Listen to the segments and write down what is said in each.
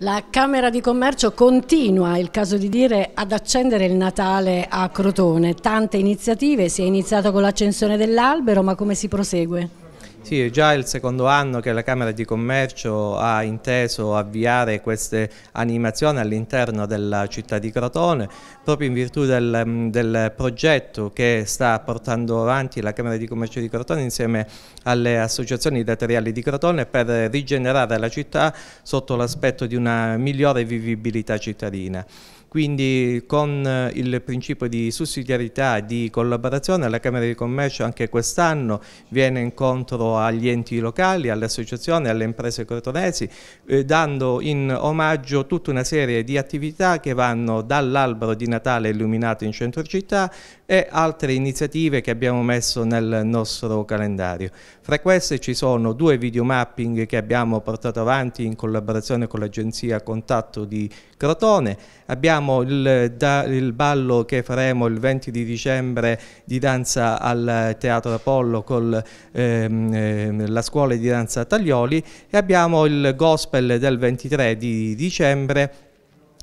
La Camera di Commercio continua, il caso di dire, ad accendere il Natale a Crotone. Tante iniziative, si è iniziato con l'accensione dell'albero, ma come si prosegue? Sì, è già il secondo anno che la Camera di Commercio ha inteso avviare queste animazioni all'interno della città di Crotone, proprio in virtù del, mm, del, progetto che sta portando avanti la Camera di Commercio di Crotone insieme alle associazioni datoriali di Crotone per rigenerare la città sotto l'aspetto di una migliore vivibilità cittadina. Quindi con eh, il principio di sussidiarietà e di collaborazione la Camera di Commercio anche quest'anno viene incontro agli enti locali, alle associazioni, alle imprese crotonesi, eh, dando in omaggio tutta una serie di attività che vanno dall'albero di Natale illuminato in centro città e altre iniziative che abbiamo messo nel nostro calendario. Fra queste ci sono due videomapping che abbiamo portato avanti in collaborazione con l'agenzia Contatto di Crotone, abbiamo il, da, il, ballo che faremo il 20 di dicembre di danza al Teatro Apollo con ehm, ehm, la scuola di danza Taglioli e abbiamo il gospel del 23 di dicembre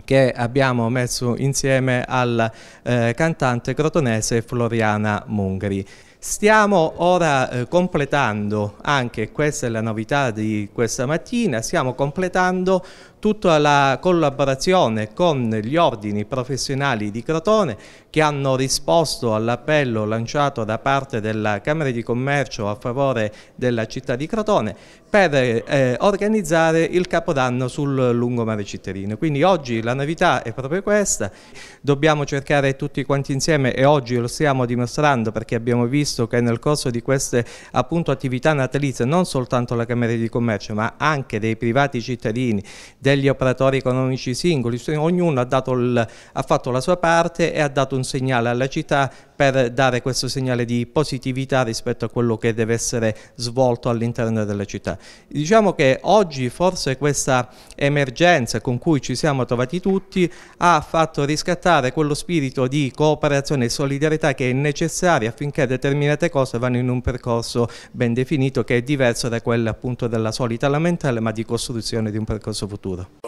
che abbiamo messo insieme al eh, cantante crotonese Floriana Mungri. Stiamo ora eh, completando, anche questa è la novità di questa mattina, stiamo completando tutta la collaborazione con gli ordini professionali di Crotone che hanno risposto all'appello lanciato da parte della Camera di Commercio a favore della città di Crotone per eh, organizzare il Capodanno sul lungomare cittadino. Quindi oggi la novità è proprio questa, dobbiamo cercare tutti quanti insieme e oggi lo stiamo dimostrando perché abbiamo visto che nel corso di queste appunto, attività natalizie non soltanto la Camera di Commercio ma anche dei privati cittadini, degli operatori economici singoli, ognuno ha, il, ha fatto la sua parte e ha dato un segnale alla città per dare questo segnale di positività rispetto a quello che deve essere svolto all'interno della città. Diciamo che oggi forse questa emergenza con cui ci siamo trovati tutti ha fatto riscattare quello spirito di cooperazione e solidarietà che è necessario affinché determinate cose vanno in un percorso ben definito che è diverso da quello appunto della solita lamentela ma di costruzione di un percorso futuro.